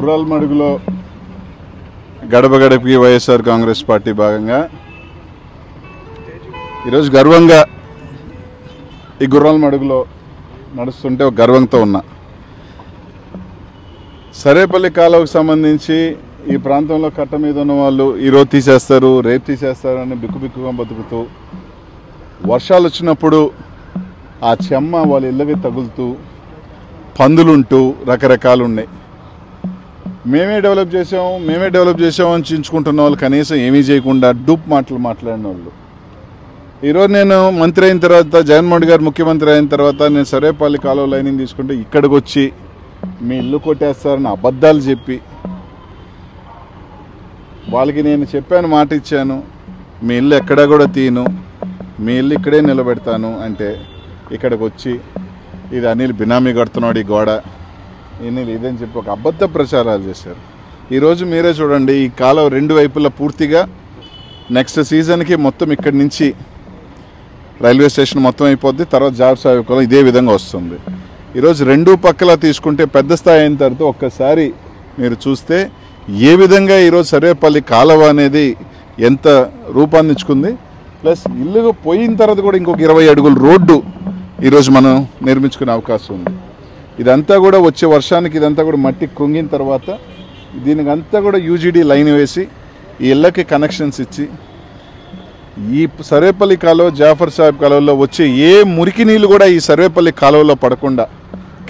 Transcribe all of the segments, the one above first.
గుర్రాల మడుగులో గడప గడపకి వైఎస్ఆర్ కాంగ్రెస్ పార్టీ భాగంగా ఈరోజు గర్వంగా ఈ గుర్రాల మడుగులో నడుస్తుంటే ఒక గర్వంతో ఉన్నా. సరేపల్లి కాలువకు సంబంధించి ఈ ప్రాంతంలో కట్ట మీద ఉన్న వాళ్ళు ఈరోజు తీసేస్తారు రేపు తీసేస్తారు అని బిక్కుబిక్కుగా బతుకుతూ వర్షాలు వచ్చినప్పుడు ఆ చెమ్మ వాళ్ళ ఇళ్ళకి తగులుతూ పందులుంటూ రకరకాలు ఉన్నాయి. మేమే డెవలప్ చేసాం మేమే డెవలప్ చేసాం అని చించుకుంటున్న వాళ్ళు కనీసం ఏమీ చేయకుండా డూప్ మాటలు మాట్లాడిన వాళ్ళు. ఈరోజు నేను మంత్రి అయిన తర్వాత జగన్మోహన్ గారు ముఖ్యమంత్రి అయిన తర్వాత నేను సరేపల్లి కాలువ లైనింగ్ తీసుకుంటే ఇక్కడికి వచ్చి మీ ఇల్లు కొట్టేస్తారని అబద్ధాలు చెప్పి వాళ్ళకి నేను చెప్పాను మాట ఇచ్చాను. మీ ఇల్లు ఎక్కడా కూడా తీను మీ ఇల్లు ఇక్కడే నిలబెడతాను అంటే ఇక్కడికి వచ్చి ఇది అనిల్ బినామీ కడుతున్నాడు ఈ గోడ. అనిల్ ఇదని చెప్పి ఒక అబద్ధ ప్రచారాలు చేశారు. ఈరోజు మీరే చూడండి ఈ కాలం రెండు వైపులా పూర్తిగా నెక్స్ట్ సీజన్కి మొత్తం ఇక్కడి నుంచి రైల్వే స్టేషన్ మొత్తం అయిపోద్ది తర్వాత జాబ్ సాగుకోవడం ఇదే విధంగా వస్తుంది. ఈరోజు రెండు పక్కల తీసుకుంటే పెద్ద స్థాయి అయిన తర్వాత ఒక్కసారి మీరు చూస్తే ఏ విధంగా ఈరోజు సర్వేపల్లి కాలువ అనేది ఎంత రూపాందించుకుంది ప్లస్ ఇల్లు పోయిన తర్వాత కూడా ఇంకొక ఇరవై అడుగుల రోడ్డు ఈరోజు మనం నిర్మించుకునే అవకాశం ఉంది. ఇదంతా కూడా వచ్చే వర్షానికి ఇదంతా కూడా మట్టి కుంగిన తర్వాత దీనికి అంతా కూడా యూజీడీ లైన్ వేసి ఈ ఇళ్ళకి కనెక్షన్స్ ఇచ్చి ఈ సర్వేపల్లి కాలువ జాఫర్ సాహెబ్ కాలువలో వచ్చే ఏ మురికి నీళ్ళు కూడా ఈ సర్వేపల్లి కాలువలో పడకుండా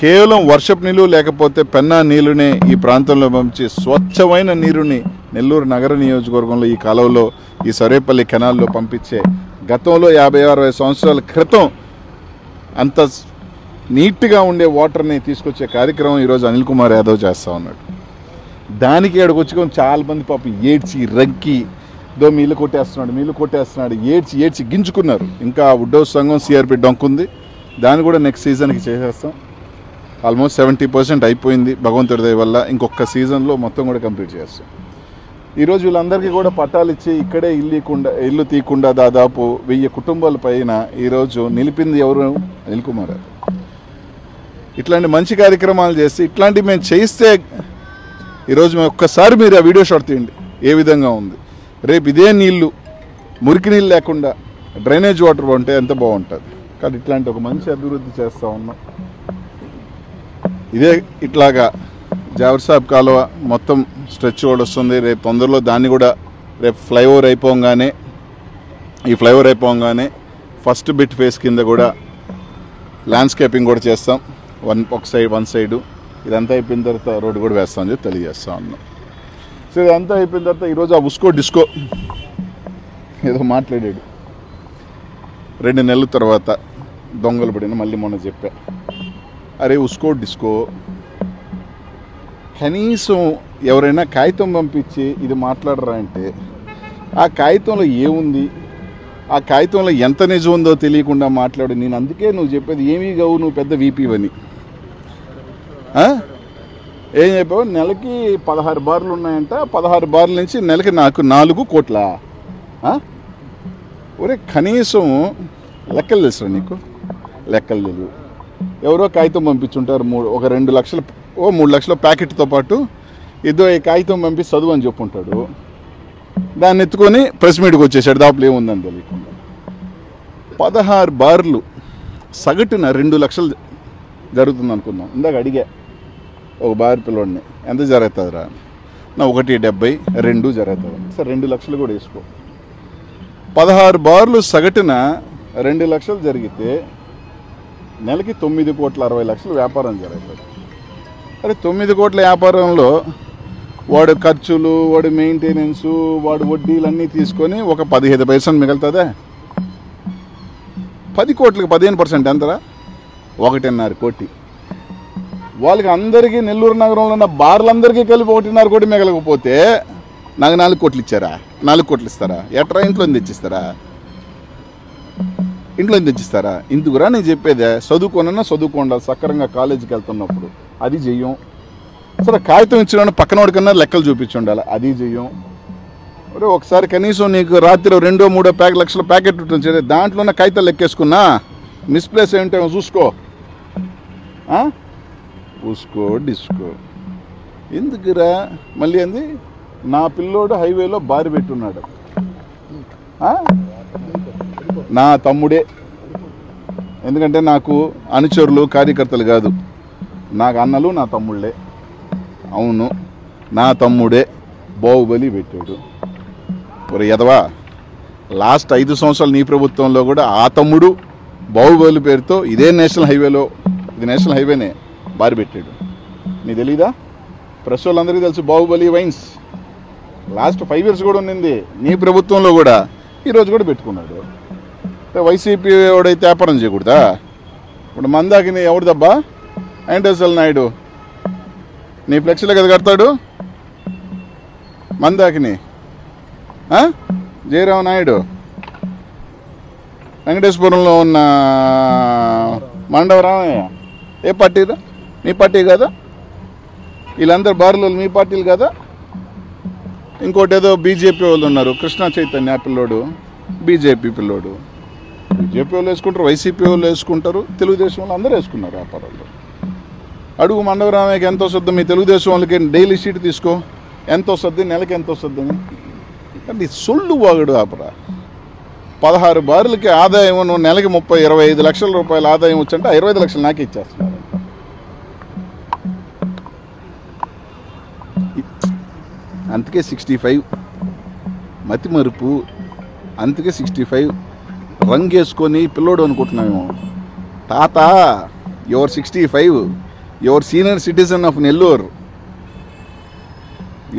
కేవలం వర్షపు నీళ్ళు లేకపోతే పెన్నా నీళ్ళునే ఈ ప్రాంతంలో పంపించి స్వచ్ఛమైన నీరుని నెల్లూరు నగర నియోజకవర్గంలో ఈ కాలువలో ఈ సర్వేపల్లి కెనాల్లో పంపించే గతంలో యాభై అరవై సంవత్సరాల క్రితం అంత నీట్గా ఉండే వాటర్ని తీసుకొచ్చే కార్యక్రమం ఈరోజు అనిల్ కుమార్ యాదవ్ చేస్తూ ఉన్నాడు. దానికి ఇక్కడికి చాలామంది చాలా మంది పాపం ఏడ్చి రగ్గి దో మీలు కొట్టేస్తున్నాడు మీలు కొట్టేస్తున్నాడు ఏడ్చి ఏడ్చి గింజుకున్నారు. ఇంకా ఉడ్డో సంఘం సిఆర్పి డొంకుంది. దాన్ని కూడా నెక్స్ట్ సీజన్కి చేసేస్తాం. ఆల్మోస్ట్ సెవెంటీ పర్సెంట్ అయిపోయింది భగవంతుడి దయ వల్ల. ఇంకొక సీజన్లో మొత్తం కూడా కంప్లీట్ చేస్తాం. ఈరోజు వీళ్ళందరికీ కూడా పట్టాలు ఇచ్చి ఇక్కడే ఇల్లు ఇకుండా ఇల్లు తీయకుండా దాదాపు వెయ్యి కుటుంబాల పైన ఈరోజు నిలిపింది ఎవరు? అనిల్ కుమార్ ఇట్లాంటి మంచి కార్యక్రమాలు చేసి ఇట్లాంటివి మేము చేయిస్తే ఈరోజు మేము ఒక్కసారి మీరు ఆ వీడియో షాట్ తీయండి. ఏ విధంగా ఉంది? రేపు ఇదే నీళ్ళు మురికి నీళ్ళు లేకుండా డ్రైనేజ్ వాటర్ ఉంటే ఎంత బాగుంటుంది? కానీ ఇట్లాంటి ఒక మంచి అభివృద్ధి చేస్తూ ఉన్నాం. ఇదే ఇట్లాగా జావర్ సాబ్ కాలువ మొత్తం స్ట్రెచ్ కూడా వస్తుంది. రేపు తొందరలో దాన్ని కూడా రేపు ఫ్లైఓవర్ అయిపోగానే ఈ ఫ్లైఓవర్ అయిపోగానే ఫస్ట్ బిట్ ఫేస్ కింద కూడా ల్యాండ్స్కేపింగ్ కూడా చేస్తాం. వన్ ఒక సైడ్ వన్ సైడు. ఇదంతా అయిపోయిన తర్వాత రోడ్డు కూడా వేస్తామని చెప్పి తెలియజేస్తా ఉన్నాం. సో ఇదంతా అయిపోయిన తర్వాత ఈరోజు ఆ ఉస్కో డిస్కో ఏదో మాట్లాడాడు. రెండు నెలల తర్వాత దొంగలు పడిన మళ్ళీ మొన్న చెప్పా. అరే ఉస్కో డిస్కో. కనీసం ఎవరైనా కాగితం పంపించి ఇది మాట్లాడరా అంటే ఆ కాగితంలో ఏముంది? ఆ కాగితంలో ఎంత నిజం ఉందో తెలియకుండా మాట్లాడు. నేను అందుకే నువ్వు చెప్పేది ఏమీ కావు నువ్వు పెద్ద వీపీవని ఏం చెప్పావు? నెలకి పదహారు బార్లు ఉన్నాయంట. పదహారు బార్ల నుంచి నెలకి నాకు నాలుగు కోట్ల. ఒరే కనీసం లెక్కలు తెలుసు నీకు? లెక్కలు తెలియదు ఎవరో కాగితం పంపించుంటారు. మూడు ఒక రెండు లక్షల ఓ మూడు లక్షల ప్యాకెట్తో పాటు ఏదో ఈ కాగితం పంపి చదువు అని చెప్పుంటాడు. దాన్ని ఎత్తుకొని ప్రెస్ మీట్కి వచ్చేసాడు. దాపులు ఏముందని తెలియకుండా. పదహారు బార్లు సగటున రెండు లక్షలు జరుగుతుంది అనుకుందాం ఇందాక అడిగా. ఒక బార్ పిల్లోడిని. ఎంత జరుగుతుందిరా? నా ఒకటి డెబ్బై రెండు జరుగుతుంది. సరే రెండు లక్షలు కూడా వేసుకో. పదహారు బార్లు సగటున రెండు లక్షలు జరిగితే నెలకి తొమ్మిది కోట్ల అరవై లక్షలు వ్యాపారం జరుగుతుంది. అరే తొమ్మిది కోట్ల వ్యాపారంలో వాడు ఖర్చులు వాడు మెయింటెనెన్స్ వాడు వడ్డీలన్నీ తీసుకొని ఒక పదిహేను పైసలు మిగులుతుందా? పది కోట్లకి పదిహేను పర్సెంట్ ఎంతరా? ఒకటిన్నర కోటి. వాళ్ళకి అందరికీ నెల్లూరు నగరంలో ఉన్న బార్లందరికీ కలిపి ఒకటిన్నర కోటి మిగలకపోతే నాకు నాలుగు కోట్లు ఇచ్చారా? నాలుగు కోట్లు ఇస్తారా? ఎట్రా ఇంట్లో తెచ్చిస్తారా? ఇంట్లో తెచ్చిస్తారా? ఇందుకురా నేను చెప్పేదే చదువుకోనన్నా చదువుకోండి సక్రంగా కాలేజీకి వెళ్తున్నప్పుడు. అది చెయ్యం సరే కాగితం ఇచ్చిన పక్కన వాడికన్నా లెక్కలు చూపించి ఉండాలి అది చెయ్యం ఒరే ఒకసారి కనీసం నీకు రాత్రి రెండో మూడో ప్యాక్ లక్షల ప్యాకెట్ ఉంటుంది దాంట్లో దాంట్లోనే కాగితాలు లెక్కేసుకున్నా. మిస్ప్లేస్ ఏంటో చూసుకో. పూసుకో డిస్కో. ఎందుకురా? మళ్ళీ ఏంది? నా పిల్లోడు హైవేలో బారి పెట్టున్నాడు. నా తమ్ముడే. ఎందుకంటే నాకు అనుచరులు కార్యకర్తలు కాదు. నాకు అన్నలు నా తమ్ముళ్ళే. అవును నా తమ్ముడే బాహుబలి పెట్టాడు. ఒరే ఎదవా లాస్ట్ ఐదు సంవత్సరాలు నీ ప్రభుత్వంలో కూడా ఆ తమ్ముడు బాహుబలి పేరుతో ఇదే నేషనల్ హైవేలో ఇది నేషనల్ హైవేనే. బారి పెట్టాడు. నీ తెలీదా? ప్రెస్ వాళ్ళందరికీ తెలుసు Baahubali wines. Last five years కూడా ఉన్నింది. నీ ప్రభుత్వంలో కూడా. ఈరోజు కూడా పెట్టుకున్నాడు. వైసీపీ ఎవడైతే వ్యాపారం చేయకూడదా? ఇప్పుడు మందాకిని ఎవరిదబ్బా వెంకటేశ్వర నాయుడు. నీ ఫ్లెక్సీలో కదా కడతాడు? మందాకిని. ఆ? జయరావు నాయుడు. వెంకటేశ్వరంలో ఉన్న మండవరామయ్య. ఏ పార్టీరా? మీ పార్టీ కదా? వీళ్ళందరూ బారులు మీ పార్టీలు కదా? ఇంకోటి ఏదో బీజేపీ వాళ్ళు ఉన్నారు కృష్ణా చైతన్య పిల్లోడు బీజేపీ పిల్లోడు. బీజేపీ వాళ్ళు వేసుకుంటారు వైసీపీ వాళ్ళు వేసుకుంటారు తెలుగుదేశం వాళ్ళు అందరూ వేసుకున్నారు వ్యాపారాలు అడుగు మండవరామయ్యకి ఎంత వస్తుంది? మీ తెలుగుదేశం వాళ్ళకి డైలీ షీట్ తీసుకో. ఎంత వస్తుంది? నెలకి ఎంత వస్తుంది? కానీ సొల్లు వాగుడు వ్యాపారా పదహారు బారులకి ఆదాయం నువ్వు నెలకి ముప్పై ఇరవై ఐదు లక్షల రూపాయల ఆదాయం వచ్చంటే ఇరవై ఐదు లక్షలు నాకే ఇచ్చేస్తున్నారు. అందుకే సిక్స్టీ ఫైవ్ మతి మరుపు. అందుకే సిక్స్టీ ఫైవ్ రంగు వేసుకొని పిల్లోడు అనుకుంటున్నాము తాత your sixty five your senior citizen of Nellore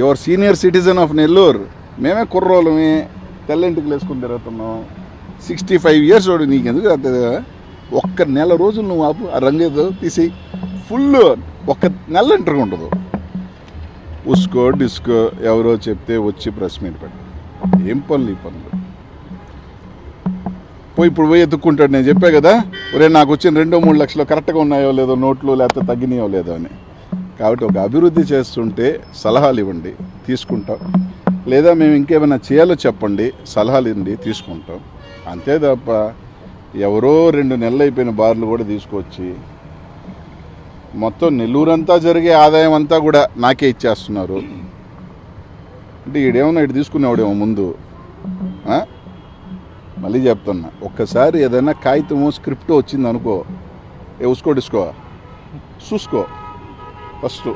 your senior citizen of Nellore మేమే కుర్రోళ్ళమే. తెల్లంటికి వేసుకుని తిరుగుతున్నాం. సిక్స్టీ ఫైవ్ ఇయర్స్ వాడు నీకు ఎందుకు ఒక్క నెల రోజులు నువ్వు ఆపు ఆ రంగు ఏదో తీసి ఫుల్ ఒక్క నెల ఇంటర్గా ఉండదు. ఉస్కో డిస్కో ఎవరో చెప్తే వచ్చి ప్రెస్ మీట్ పెట్టు. ఏం పనులు ఈ పనులు? పోయి ఇప్పుడు పోయి ఎత్తుక్కుంటాడు నేను చెప్పా కదా? ఒరే నాకు వచ్చిన రెండో మూడు లక్షలు కరెక్ట్గా ఉన్నాయో లేదో నోట్లు లేకపోతే తగ్గినాయో లేదో అని. కాబట్టి ఒక అభివృద్ధి చేస్తుంటే సలహాలు ఇవ్వండి తీసుకుంటాం. లేదా మేము ఇంకేమైనా చేయాలో చెప్పండి సలహాలు ఇవ్వండి తీసుకుంటాం. అంతే తప్ప ఎవరో రెండు నెలలు అయిపోయిన బార్లు కూడా తీసుకొచ్చి మొత్తం నెల్లూరంతా జరిగే ఆదాయం అంతా కూడా నాకే ఇచ్చేస్తున్నారు. అంటే ఈడేమన్నా ఇటు తీసుకునేవాడేమో ముందు. మళ్ళీ చెప్తున్నా. ఒక్కసారి ఏదైనా కాగితము స్క్రిప్ట్ వచ్చింది అనుకో ఏ ఉసుకో డిస్కో చూసుకో. ఫస్ట్.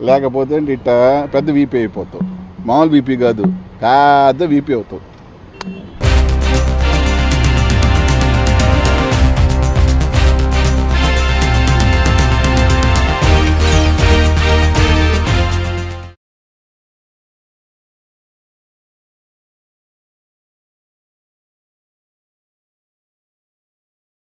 లేకపోతే ఇట్ట పెద్ద వీపీ అయిపోతావు. మామూలు వీపీ కాదు. పెద్ద వీపీ అవుతావు.